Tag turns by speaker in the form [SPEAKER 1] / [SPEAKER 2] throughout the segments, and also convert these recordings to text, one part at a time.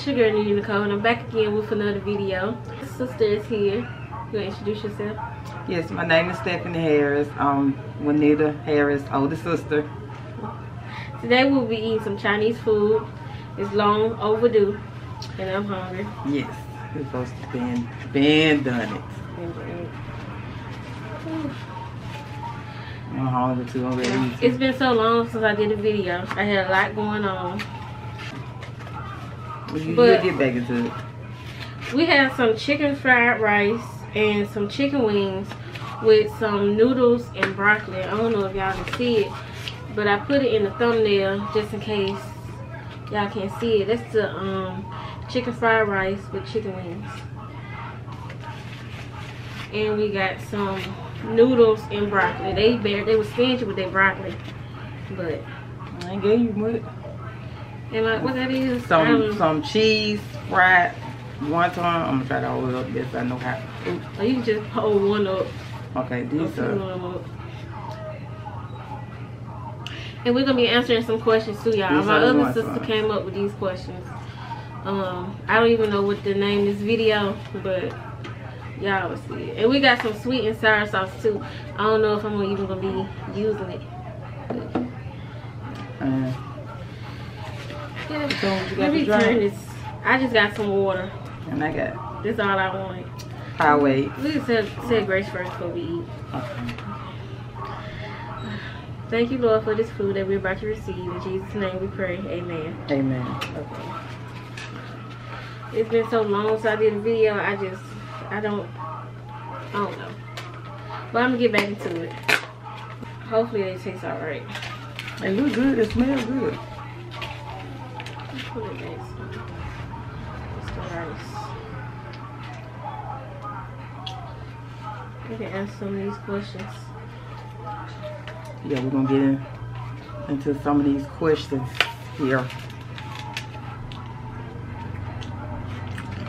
[SPEAKER 1] What's up, y'all? It's your girl, Nicole, and I'm back again with another video. Sister is here. You gonna introduce yourself?
[SPEAKER 2] Yes, my name is Stephanie Harris. I'm Juanita Harris' older sister.
[SPEAKER 1] Today we'll be eating some Chinese food. It's long overdue, and I'm hungry.
[SPEAKER 2] Yes, we're supposed to been been done it. I'm hungry too. I'm ready.
[SPEAKER 1] It's been so long since I did a video. I had a lot going on.
[SPEAKER 2] Well, you,
[SPEAKER 1] but-
[SPEAKER 2] get back into it.
[SPEAKER 1] We had some chicken fried rice and some chicken wings with some noodles and broccoli. I don't know if y'all can see it, but I put it in the thumbnail just in case y'all can't see it. That's the um, chicken fried rice with chicken wings. And we got some noodles and broccoli. They bear, they was stingy with their broccoli, but
[SPEAKER 2] I ain't gave you much.
[SPEAKER 1] And like what that is?
[SPEAKER 2] Some
[SPEAKER 1] don't-
[SPEAKER 2] some cheese fried wonton. I'm gonna try to hold it up best I know how.
[SPEAKER 1] Or you can just hold one up.
[SPEAKER 2] Okay,
[SPEAKER 1] or
[SPEAKER 2] these are
[SPEAKER 1] of them up. And we're gonna be answering some questions too, y'all. My other sister
[SPEAKER 2] uh,
[SPEAKER 1] came up with these questions. Um, I don't even know what to name this video, but y'all will see it. And we got some sweet and sour sauce too. I don't know if I'm even gonna be using it.
[SPEAKER 2] Uh,
[SPEAKER 1] yeah.
[SPEAKER 2] So you got
[SPEAKER 1] Let me
[SPEAKER 2] drink?
[SPEAKER 1] this. I just got some water.
[SPEAKER 2] and I got
[SPEAKER 1] That's all I wanted.
[SPEAKER 2] highway.
[SPEAKER 1] We just said, said grace first before we eat.
[SPEAKER 2] Okay.
[SPEAKER 1] Thank you, Lord, for this food that we're about to receive. In Jesus' name we pray. Amen.
[SPEAKER 2] Amen.
[SPEAKER 1] Okay. It's been so long since I did a video. I just, I don't, I don't know. But I'm gonna get back into it. Hopefully it tastes alright.
[SPEAKER 2] It look good. It smells good.
[SPEAKER 1] Let's put it next. It's the rice. We can answer some of these questions.
[SPEAKER 2] Yeah, we're gonna get in, into some of these questions here.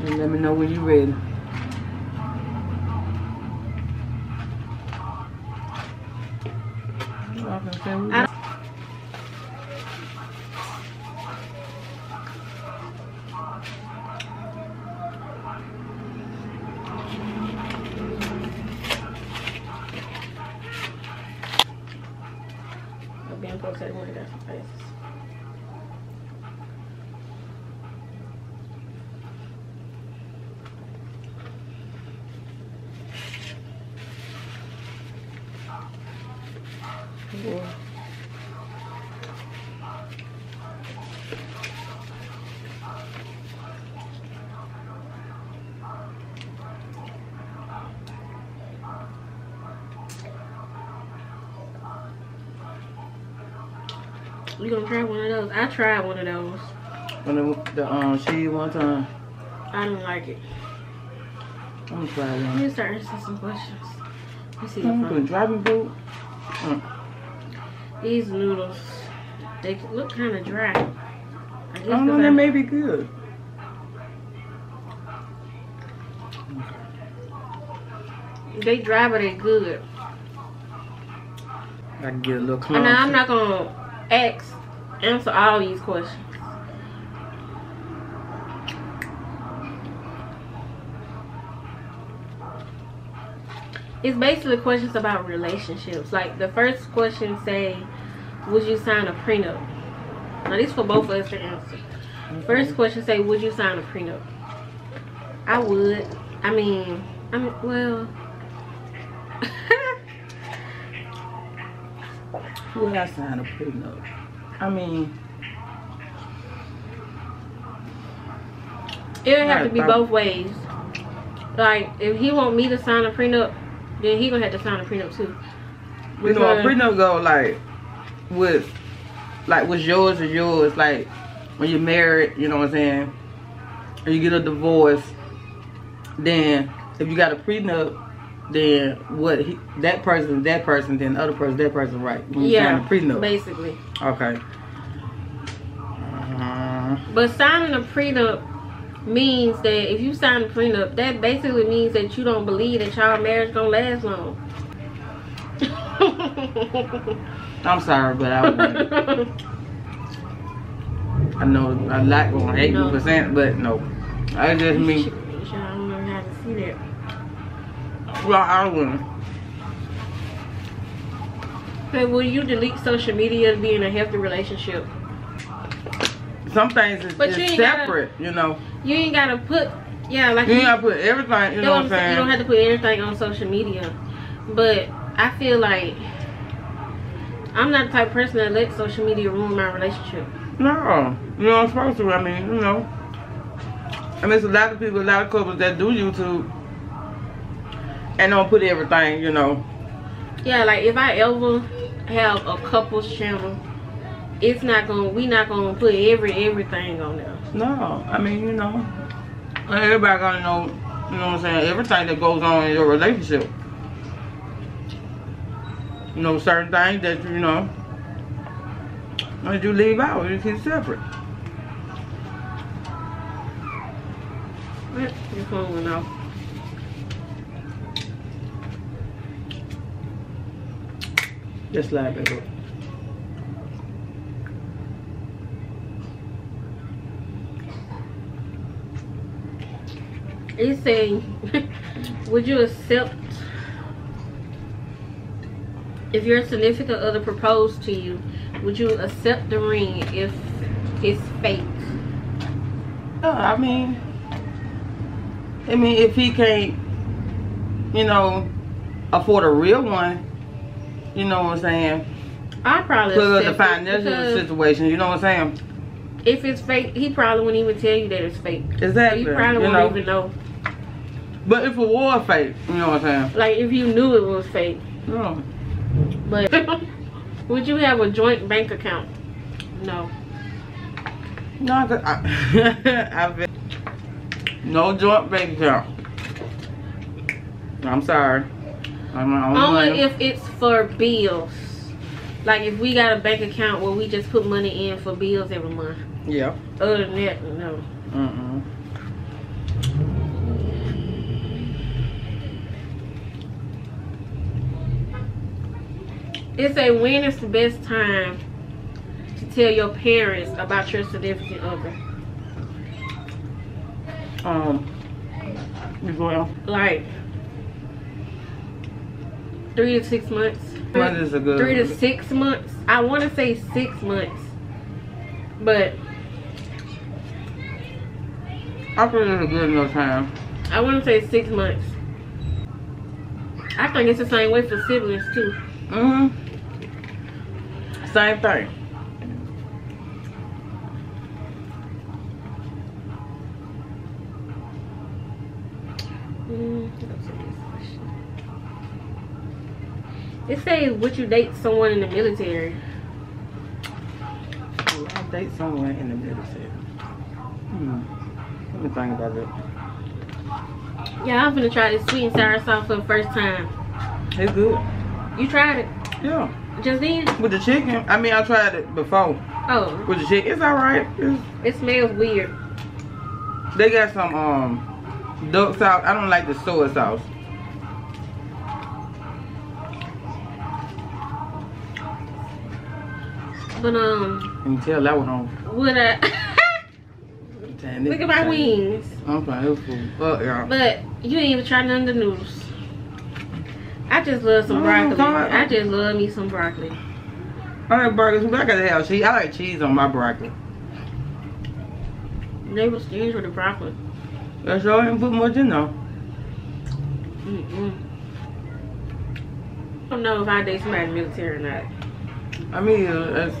[SPEAKER 2] And let me know when you're ready.
[SPEAKER 1] I- I've been posted one of their faces.
[SPEAKER 2] Yeah.
[SPEAKER 1] You gonna try one of those? I tried one of those.
[SPEAKER 2] When the, the um she one time,
[SPEAKER 1] I don't like it.
[SPEAKER 2] I'm gonna try
[SPEAKER 1] Let
[SPEAKER 2] one.
[SPEAKER 1] me start answering some questions. Let me see if
[SPEAKER 2] I'm
[SPEAKER 1] I,
[SPEAKER 2] putting driving boot.
[SPEAKER 1] these noodles, they look kind of dry. I guess
[SPEAKER 2] I don't know. that
[SPEAKER 1] I-
[SPEAKER 2] may be good.
[SPEAKER 1] they dry, but they good.
[SPEAKER 2] I can get a little
[SPEAKER 1] And
[SPEAKER 2] clumsy.
[SPEAKER 1] now I'm not gonna ask, answer all these questions. It's basically questions about relationships. Like the first question say, would you sign a prenup? Now these for both of us to answer. First mm-hmm. question say, would you sign a prenup? I would. I mean, I mean, well.
[SPEAKER 2] Would I sign a prenup? I mean,
[SPEAKER 1] It would have to be both ways. Like, if he want me to sign a prenup, then he gonna have to sign a prenup too.
[SPEAKER 2] you know, a prenup go like with like what's yours is yours. Like when you're married, you know what I'm saying, or you get a divorce, then if you got a prenup, then what he, that person that person, then the other person that person, right? When
[SPEAKER 1] yeah,
[SPEAKER 2] sign a prenup.
[SPEAKER 1] basically.
[SPEAKER 2] Okay. Uh,
[SPEAKER 1] But signing a prenup means that if you sign a prenup, that basically means that you don't believe that y'all marriage gonna last long.
[SPEAKER 2] I'm sorry, but I wouldn't. I know a lot going eighty
[SPEAKER 1] No.
[SPEAKER 2] percent, but no. I just mean
[SPEAKER 1] Chicken wings, y'all. I don't know how to see that.
[SPEAKER 2] Well, I wouldn't.
[SPEAKER 1] Hey, will you delete social media to be in a healthy relationship?
[SPEAKER 2] Some things is,
[SPEAKER 1] But
[SPEAKER 2] is
[SPEAKER 1] you ain't gotta-
[SPEAKER 2] separate, you know.
[SPEAKER 1] You ain't gotta put, yeah, like
[SPEAKER 2] You ain't gotta put everything, you
[SPEAKER 1] You
[SPEAKER 2] know what I'm
[SPEAKER 1] You
[SPEAKER 2] saying?
[SPEAKER 1] don't have to put anything on social media. But I feel like I'm not the type of person that lets social media ruin my relationship.
[SPEAKER 2] No, you know I'm supposed to. I mean, you know. I mean, it's a lot of people, a lot of couples that do YouTube and don't put everything, you know.
[SPEAKER 1] Yeah, like if I ever have a couples channel, it's not gonna we not gonna put every everything on there.
[SPEAKER 2] No, I mean, you know, everybody gotta know, you know what I'm saying, everything that goes on in your relationship. You know, certain things that, you know, that you leave out, you keep separate.
[SPEAKER 1] What? Your phone went off.
[SPEAKER 2] Just like it.
[SPEAKER 1] It's saying, would you accept if your significant other proposed to you? Would you accept the ring if it's fake?
[SPEAKER 2] Yeah, uh, I mean, I mean, if he can't, you know, afford a real one, you know what I'm saying?
[SPEAKER 1] I probably
[SPEAKER 2] Because of the financial situation, you know what I'm saying?
[SPEAKER 1] if it's fake, he probably wouldn't even tell you that it's fake.
[SPEAKER 2] Exactly.
[SPEAKER 1] You probably
[SPEAKER 2] you
[SPEAKER 1] won't
[SPEAKER 2] know,
[SPEAKER 1] even know.
[SPEAKER 2] but if it was fake, you know what I'm saying?
[SPEAKER 1] Like if you knew it was fake.
[SPEAKER 2] No.
[SPEAKER 1] But would you have a joint bank account? No.
[SPEAKER 2] No, I, I've been, no joint bank account. I'm sorry.
[SPEAKER 1] Only if it's for bills. Like if we got a bank account where we just put money in for bills every month.
[SPEAKER 2] Yeah.
[SPEAKER 1] Other than that, no.
[SPEAKER 2] Mm-mm.
[SPEAKER 1] It say when is the best time to tell your parents about your significant other?
[SPEAKER 2] Um. Well,
[SPEAKER 1] Like three to six months.
[SPEAKER 2] what is a good?
[SPEAKER 1] Three to six months. I want to say six months, but
[SPEAKER 2] I feel it's a good enough time.
[SPEAKER 1] I want to say six months. I think it's the same way for siblings too.
[SPEAKER 2] Mm-hmm. Same thing.
[SPEAKER 1] Mm, It says, would you date someone in the military?
[SPEAKER 2] Well, I date someone in the military. Hmm. Let me think about it.
[SPEAKER 1] Yeah, I'm gonna try this sweet and sour sauce for the first time.
[SPEAKER 2] It's good.
[SPEAKER 1] You tried it
[SPEAKER 2] Yeah.
[SPEAKER 1] just then?
[SPEAKER 2] With the chicken, I mean, I tried it before.
[SPEAKER 1] Oh,
[SPEAKER 2] With the chicken, it's alright.
[SPEAKER 1] It smells weird.
[SPEAKER 2] they got some um duck sauce. I don't like the soy sauce.
[SPEAKER 1] But um,
[SPEAKER 2] You tell that one on.
[SPEAKER 1] would I
[SPEAKER 2] Damn,
[SPEAKER 1] look at my wings?
[SPEAKER 2] I'm trying to food. Fuck y'all.
[SPEAKER 1] But you ain't even tried none of the noodles. I just love some
[SPEAKER 2] Oh,
[SPEAKER 1] broccoli.
[SPEAKER 2] God.
[SPEAKER 1] I just love me some broccoli.
[SPEAKER 2] I like burgers. I gotta have cheese. I like cheese on my broccoli.
[SPEAKER 1] They was stingy with the broccoli.
[SPEAKER 2] That's all. I didn't put much in though.
[SPEAKER 1] Mm-mm. I don't know if I date somebody military or not.
[SPEAKER 2] I mean, uh, that's.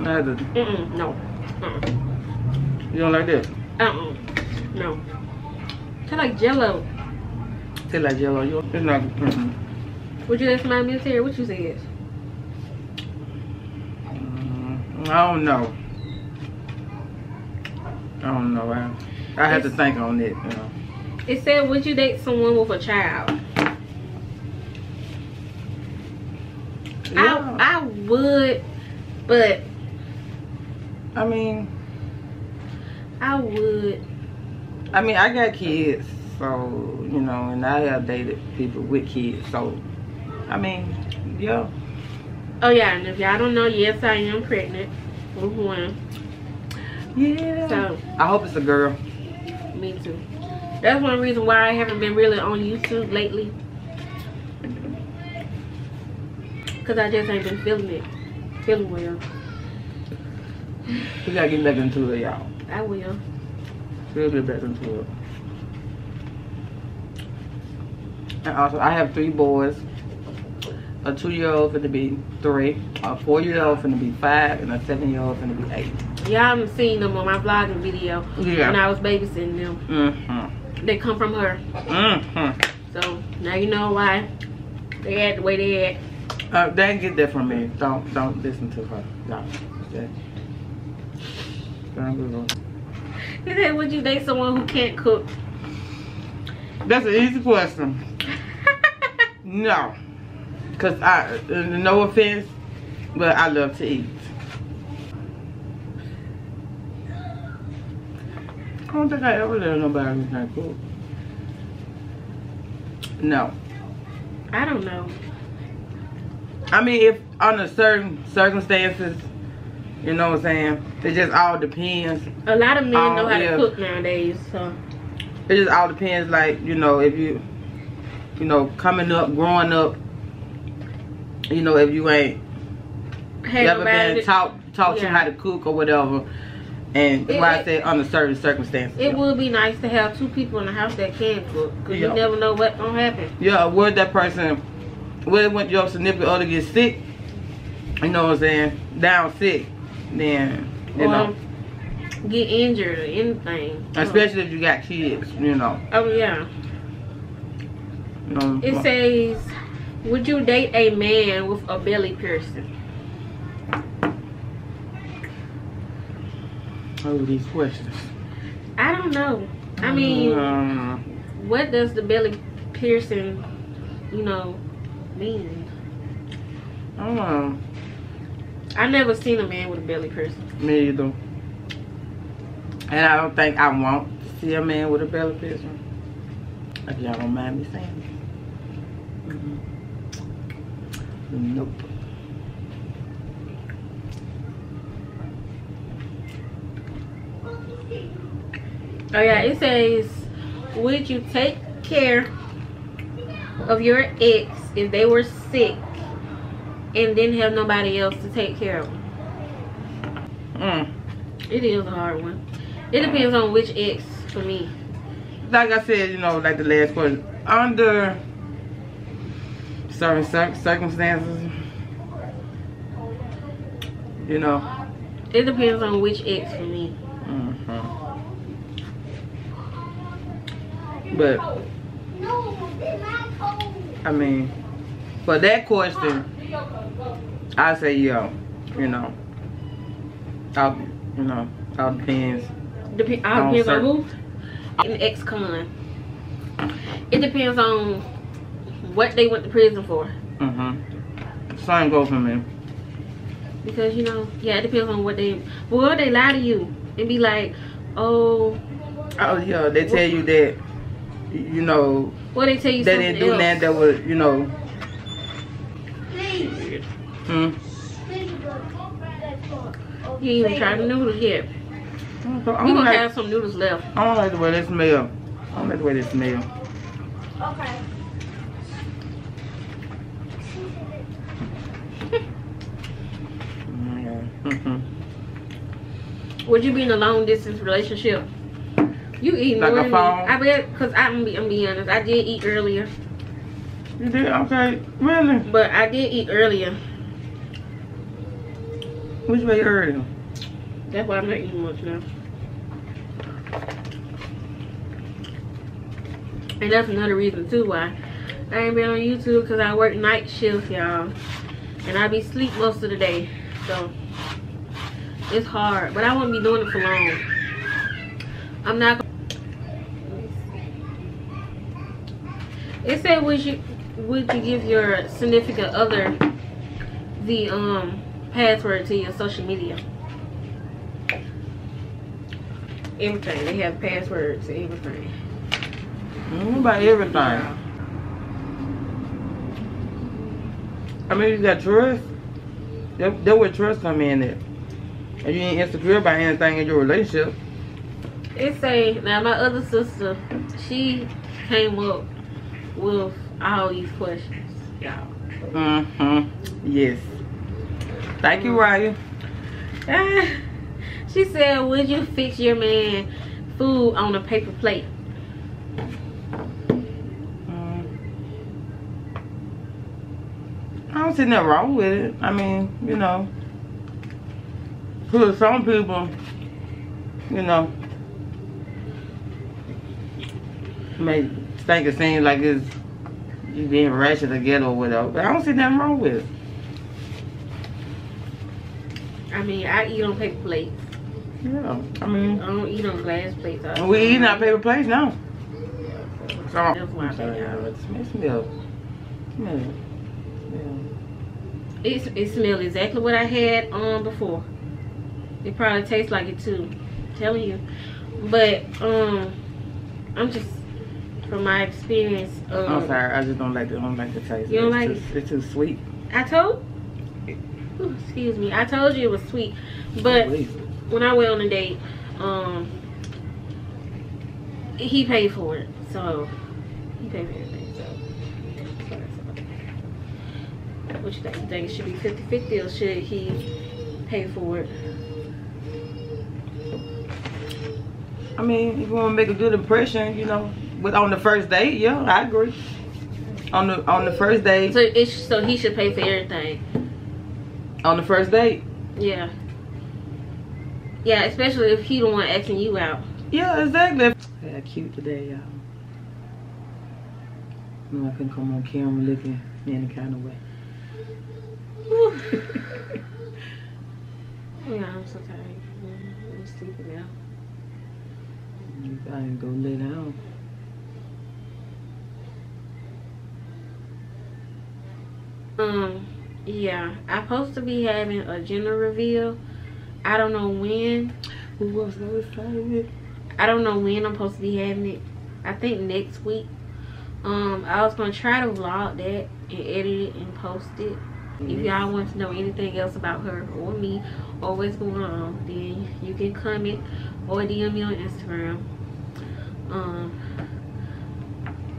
[SPEAKER 2] I had to,
[SPEAKER 1] Mm-mm, no. Uh-uh.
[SPEAKER 2] you don't like that?
[SPEAKER 1] Uh-uh. No. I like jello.
[SPEAKER 2] Taste like jello. You, it's not. Mm-mm.
[SPEAKER 1] Would you date somebody the military? What you said?
[SPEAKER 2] Mm, I don't know. I don't know. I, I have to think on it. You know.
[SPEAKER 1] It said, would you date someone with a child?
[SPEAKER 2] Yeah.
[SPEAKER 1] I, I would, but
[SPEAKER 2] I mean,
[SPEAKER 1] I would.
[SPEAKER 2] I mean, I got kids, so you know, and I have dated people with kids, so I mean, yeah.
[SPEAKER 1] Oh yeah, and if y'all don't know, yes, I am pregnant. with one.
[SPEAKER 2] Yeah.
[SPEAKER 1] So
[SPEAKER 2] I hope it's a girl.
[SPEAKER 1] me too. That's one reason why I haven't been really on YouTube lately. Cause I just ain't been feeling it, feeling well.
[SPEAKER 2] We gotta get back into it, y'all.
[SPEAKER 1] I will.
[SPEAKER 2] We'll get back into it. And also, I have three boys. A two-year-old finna be three, a four-year-old finna be five, and a seven-year-old finna be eight.
[SPEAKER 1] Y'all haven't seen them on my vlogging video when I was babysitting them.
[SPEAKER 2] Mm-hmm.
[SPEAKER 1] They come from her.
[SPEAKER 2] Mm-hmm.
[SPEAKER 1] So now you know why they act the way they act.
[SPEAKER 2] Uh, they get that from me. Don't don't listen to her. No. Okay. Don't do that.
[SPEAKER 1] He said, would you date someone who can't cook?
[SPEAKER 2] That's an easy question. No. Cause I, uh, no offense, but I love to eat. I don't think I ever let nobody who can't cook. No.
[SPEAKER 1] I don't know.
[SPEAKER 2] I mean, if under certain circumstances, you know what I'm saying? It just all depends.
[SPEAKER 1] A lot of men
[SPEAKER 2] Oh,
[SPEAKER 1] know how
[SPEAKER 2] yeah.
[SPEAKER 1] to cook nowadays, so
[SPEAKER 2] It just all depends, like, you know, if you, you know, coming up, growing up, you know, if you ain't
[SPEAKER 1] hey,
[SPEAKER 2] you ever
[SPEAKER 1] nobody-
[SPEAKER 2] been taught taught you how to cook or whatever. And
[SPEAKER 1] It-
[SPEAKER 2] why I say under certain circumstances.
[SPEAKER 1] It
[SPEAKER 2] yeah.
[SPEAKER 1] would be nice to have two people in the house that can cook, cause
[SPEAKER 2] Yeah.
[SPEAKER 1] you never know what's gonna happen.
[SPEAKER 2] Yeah, would that person, would when your significant other get sick, you know what I'm saying, down sick, then, you
[SPEAKER 1] or
[SPEAKER 2] know,
[SPEAKER 1] get injured or anything.
[SPEAKER 2] especially if you got kids, you know.
[SPEAKER 1] Oh yeah.
[SPEAKER 2] You know
[SPEAKER 1] It says, would you date a man with a belly piercing?
[SPEAKER 2] oh, these questions.
[SPEAKER 1] I don't know. I mean,
[SPEAKER 2] Um,
[SPEAKER 1] what does the belly piercing, you know, mean?
[SPEAKER 2] I don't know.
[SPEAKER 1] I never seen a man with a belly piercing.
[SPEAKER 2] Me either. And I don't think I want to see a man with a belly piercing. If y'all don't mind me saying. Mhm. Nope.
[SPEAKER 1] Oh yeah, it says, would you take care of your ex if they were sick and didn't have nobody else to take care of them?
[SPEAKER 2] Mm.
[SPEAKER 1] It is a hard one. It depends on which ex for me.
[SPEAKER 2] Like I said, you know, like the last question, under certain circumstances, you know.
[SPEAKER 1] It depends on which ex for me.
[SPEAKER 2] hmm But I mean, for that question, I say yeah. You know, I'll, you know, all depends.
[SPEAKER 1] Dep- all
[SPEAKER 2] On
[SPEAKER 1] depends on who. An ex-con. It depends on what they went to prison for.
[SPEAKER 2] Mm-hmm. Same goes for me.
[SPEAKER 1] Because you know, yeah, it depends on what they. Well, they lie to you and be like, oh,
[SPEAKER 2] Oh yeah, they tell you that, you know,
[SPEAKER 1] well, they tell you
[SPEAKER 2] they
[SPEAKER 1] something
[SPEAKER 2] didn't do
[SPEAKER 1] else.
[SPEAKER 2] nothing that was, you know. Hmm.
[SPEAKER 1] You ain't even tried the noodles yet.
[SPEAKER 2] I don't,
[SPEAKER 1] We gonna
[SPEAKER 2] like,
[SPEAKER 1] have some noodles left.
[SPEAKER 2] I don't like the way they smell. I don't like the way they smell.
[SPEAKER 3] Okay.
[SPEAKER 2] Mm-hmm.
[SPEAKER 1] Would you be in a long distance relationship? You eat
[SPEAKER 2] Like a phone?
[SPEAKER 1] I bet, cause I'm be, I'm being honest. I did eat earlier,
[SPEAKER 2] You did okay? Really?
[SPEAKER 1] but I did eat earlier.
[SPEAKER 2] Which way earlier?
[SPEAKER 1] That's why I'm not eating much now. And that's another reason too why I ain't been on YouTube because I work night shifts, y'all. And I be sleep most of the day. So it's hard. But I won't be doing it for long. I'm not gonna It said would you would you give your significant other the um password to your social media? Everything. They have passwords to everything.
[SPEAKER 2] Mm, about everything. I mean, you got trust. That, that where trust come in at. And you ain't insecure about anything in your relationship.
[SPEAKER 1] It say now my other sister, she came up with all these questions, y'all.
[SPEAKER 2] Mm-hmm. Yes. Thank you, Raya.
[SPEAKER 1] Ah, she said, "Would you fix your man food on a paper plate?"
[SPEAKER 2] Mm. I don't see nothing wrong with it. I mean, you know, for some people, you know, may think it seems like it's you being ratchet together or whatever. But I don't see nothing wrong with it.
[SPEAKER 1] I mean, I eat on paper plates.
[SPEAKER 2] Yeah, I mean,
[SPEAKER 1] I don't eat on glass plates. I-
[SPEAKER 2] we eating on paper plates now. So,
[SPEAKER 1] That's why I
[SPEAKER 2] I'm sorry,
[SPEAKER 1] think I-
[SPEAKER 2] y'all. It smells- smell. Smell.
[SPEAKER 1] It, it smells exactly what I had um before. It probably tastes like it too. telling you. But um I'm just from my experience. Um,
[SPEAKER 2] I'm sorry, I just don't like the don't like the taste.
[SPEAKER 1] You don't
[SPEAKER 2] it's
[SPEAKER 1] like
[SPEAKER 2] too, It's too sweet.
[SPEAKER 1] I told excuse me. I told you it was sweet. But
[SPEAKER 2] Sweet.
[SPEAKER 1] when I went on a date, um he paid for it. So he paid for everything. So so that's what you think? You think it should be 50-50 or should he pay for it?
[SPEAKER 2] I mean, if you want to make a good impression, you know, with on the first date, yeah, I agree. On the on the first date,
[SPEAKER 1] So it's so he should pay for everything.
[SPEAKER 2] On the first date,
[SPEAKER 1] Yeah. Yeah, especially if he the one asking you out.
[SPEAKER 2] yeah, exactly. Yeah, cute today, y'all. No, I can come on camera looking in any kind of way.
[SPEAKER 1] Whew. yeah, I'm so tired. I'm sleeping now.
[SPEAKER 2] I ain't go lay down.
[SPEAKER 1] Um, yeah, I'm supposed to be having a gender reveal. I don't know when.
[SPEAKER 2] Who was so excited?
[SPEAKER 1] I don't know when I'm supposed to be having it. I think next week. Um, I was gonna try to vlog that and edit it and post it. If y'all want to know anything else about her or me or what's going on, then you can comment or DM me on Instagram. Um,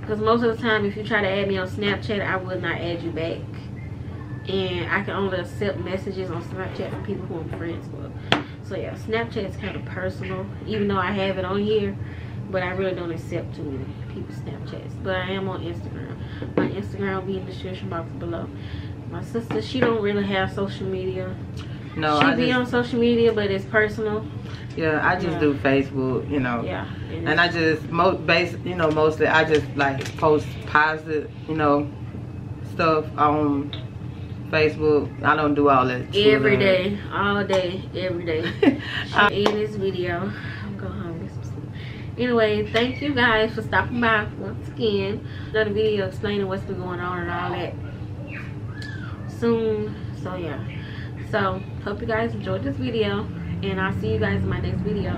[SPEAKER 1] because most of the time, if you try to add me on Snapchat, I will not add you back. And I can only accept messages on Snapchat from people who I'm friends with. So yeah, Snapchat is kind of personal, even though I have it on here. But I really don't accept too many people's Snapchats. But I am on Instagram. My Instagram will be in the description box below. My sister, she don't really have social media.
[SPEAKER 2] No,
[SPEAKER 1] she
[SPEAKER 2] I
[SPEAKER 1] be
[SPEAKER 2] just,
[SPEAKER 1] on social media, but it's personal.
[SPEAKER 2] yeah, I just
[SPEAKER 1] Yeah.
[SPEAKER 2] do Facebook, you know.
[SPEAKER 1] Yeah.
[SPEAKER 2] And I just most base, you know, mostly I just like post positive, you know, stuff on Facebook. I don't do all that.
[SPEAKER 1] every day, all day, every day.
[SPEAKER 2] I-
[SPEAKER 1] in this video. I'm go home some sleep. Anyway, thank you guys for stopping by once again. Another video explaining what's been going on and all that soon. So yeah. So hope you guys enjoyed this video and I'll see you guys in my next video.